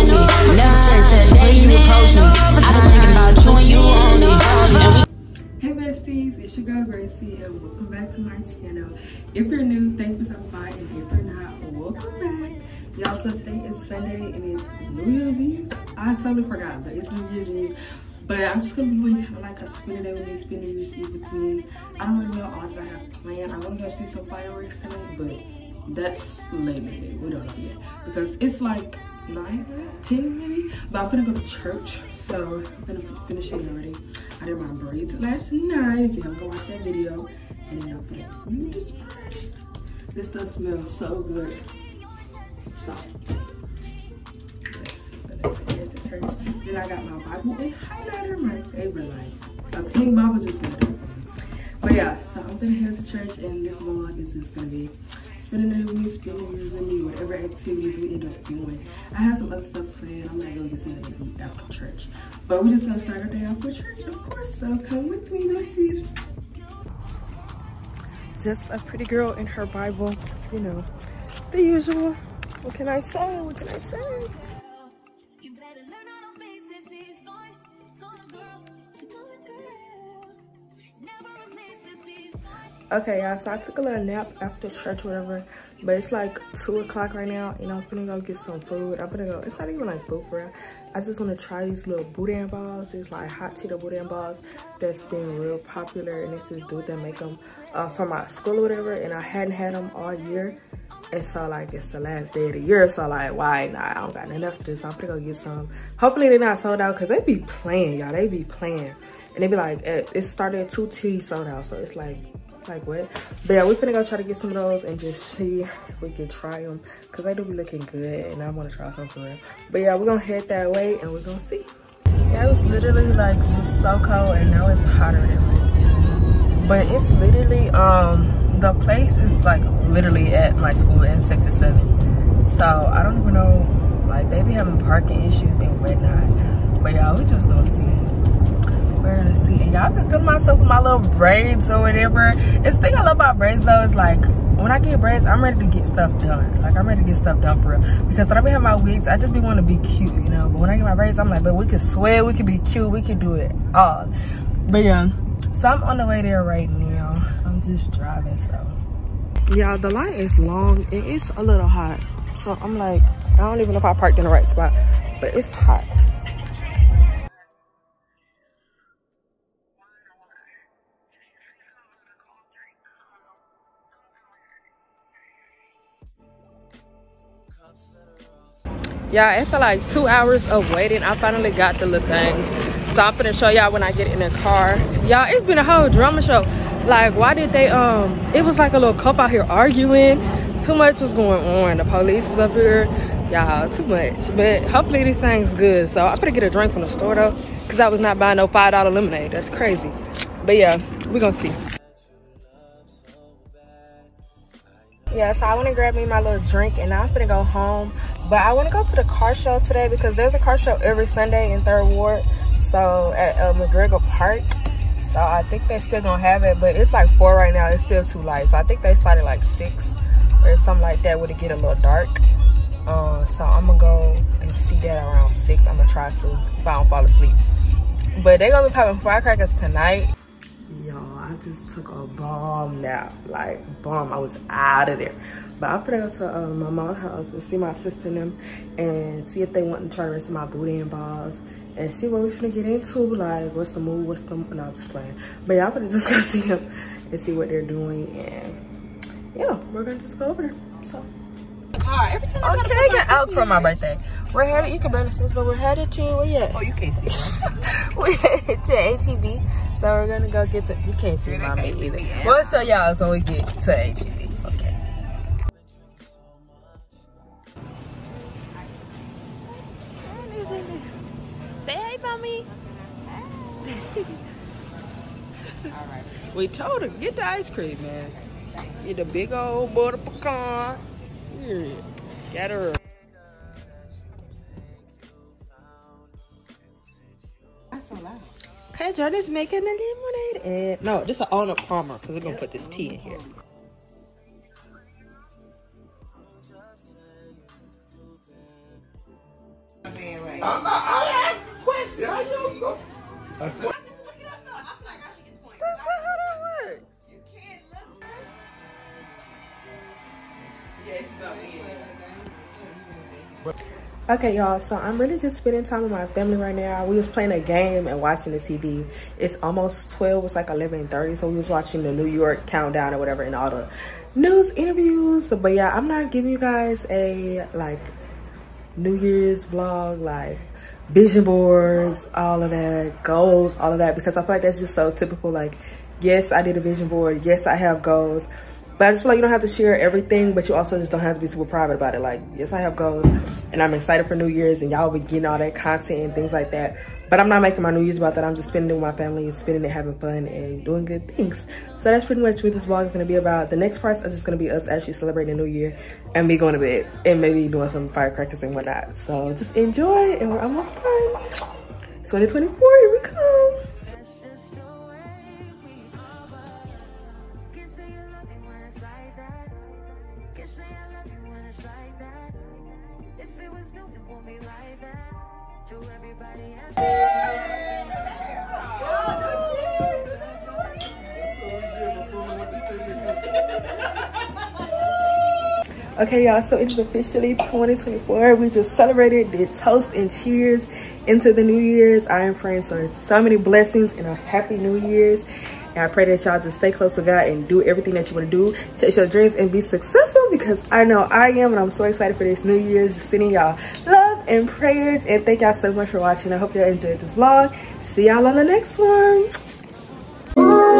Hey besties, it's your girl Gracie and welcome back to my channel. If you're new, thank you for stopping by and if you're not, welcome back. Y'all, so today is Sunday and it's New Year's Eve. I totally forgot, but it's New Year's Eve. But I'm just gonna be doing kind of like a spin a day with me, spend New Year's Eve with me. I don't really know all that I have planned. I want to go see some fireworks tonight, but that's later. We don't know yet because it's like 9, 10 maybe. But I'm gonna go to church, so I'm gonna finish it already. I did my braids last night. If you haven't watched that video, and then I'm gonna dispersed. This stuff smells so good. So. Then I got my Bible and highlighter, my favorite, like a pink Bible just made it. But yeah, so I'm gonna head to church, and this vlog is just gonna be spending the week, spending years with me, whatever activities we end up doing. I have some other stuff planned. I'm not gonna go get something to eat after church. But we're just gonna start our day off with church, of course. So come with me, besties. Just a pretty girl in her Bible, you know, the usual. What can I say? What can I say? Okay, y'all, so I took a little nap after church whatever, but it's like 2 o'clock right now, and I'm gonna go get some food. I'm gonna go, it's not even like food for real. I just wanna try these little boudin balls. It's like hot Cheeto boudin balls that's been real popular, and this is dude that make them uh, from my school or whatever, and I hadn't had them all year. And so like it's the last day of the year, so like why not? I don't got nothing else to do, so I'm gonna go get some. Hopefully they're not sold out, cause they be playing, y'all. They be playing. And they be like, it started at 2 T sold out, so it's like like what? But yeah we're gonna go try to get some of those and just see if we can try them because they do be looking good and i want to try some for real. But yeah we're gonna head that way and we're gonna see. Yeah it was literally like just so cold and now it's hotter than but it's literally um the place is like literally at my school in Texas Southern so i don't even know like they be having parking issues and whatnot. But y'all we just gonna see we're gonna see and y'all been feeling myself with my little braids or whatever. It's thing i love about braids though is like when i get braids i'm ready to get stuff done. Like i'm ready to get stuff done for real. Because when i be having my wigs i just be want to be cute you know? But when i get my braids i'm like but we can swear we can be cute we can do it all. But yeah so i'm on the way there right now. I'm just driving so. Yeah the line is long and it's a little hot. So i'm like i don't even know if i parked in the right spot but it's hot y'all after like two hours of waiting i finally got the little thing. So i'm gonna show y'all when i get in the car. Y'all it's been a whole drama show. Like why did they um it was like a little couple out here arguing. Too much was going on. The police was up here. Y'all too much. But hopefully this thing's good. So i'm gonna get a drink from the store though because i was not buying no five dollar lemonade. That's crazy. But yeah we're gonna see yeah so i want to grab me my little drink and i'm gonna go home. But i want to go to the car show today because there's a car show every sunday in third ward so at uh, MacGregor Park. So i think they're still gonna have it but it's like four right now it's still too light. So i think they started like six or something like that when it get a little dark. Uh, so i'm gonna go and see that around six. I'm gonna try to if i don't fall asleep. But they're gonna be popping firecrackers tonight just took a bomb nap like bomb i was out of there. But i'm gonna go to uh, my mom's house and see my sister and them and see if they want to try the rest of my boudin balls and see what we're gonna get into. Like what's the move? What's the no i'm just playing. But y'all gonna just go see them and see what they're doing and yeah we're gonna just go over there so. Right, every time I okay, get out for my birthday. We're headed, you can barely see us, but we're headed to, where you at? Oh, you can't see We're headed to HEB. So we're gonna go get to, you can't see mommy either. Yeah. We'll show y'all so we get to HEB. Okay. Say hey, mommy. We told her, get the ice cream, man. Get a big old butter pecan. Get her. So loud. Okay, Jordan's making a lemonade. And, no, this is Arnold Palmer because we're going to put this tea in here. I'm not, I asked the question. I don't know. That's that works. Okay, y'all, so I'm really just spending time with my family right now. We was playing a game and watching the TV. It's almost 12, it's like 11.30, so we was watching the New York countdown or whatever and all the news interviews. But yeah, I'm not giving you guys a, like, New Year's vlog, like, vision boards, all of that, goals, all of that, because I feel like that's just so typical. Like, yes, I did a vision board. Yes, I have goals. But I just feel like you don't have to share everything, but you also just don't have to be super private about it. Like, yes, I have goals and I'm excited for New Year's and y'all be getting all that content and things like that. But I'm not making my New Year's about that. I'm just spending it with my family and spending it having fun and doing good things. So that's pretty much what this vlog is gonna be about. The next parts are just gonna be us actually celebrating New Year and me going to bed and maybe doing some firecrackers and whatnot. So just enjoy and we're almost done. 2024, here we. Okay, y'all, so it's officially 2024. We just celebrated, did toast and cheers into the New Year's. I am praying for so many blessings and a happy New Year's. And I pray that y'all just stay close to God and do everything that you want to do, chase your dreams and be successful because I know I am and I'm so excited for this New Year's. Just sending y'all love and prayers. And thank y'all so much for watching. I hope y'all enjoyed this vlog. See y'all on the next one. Ooh,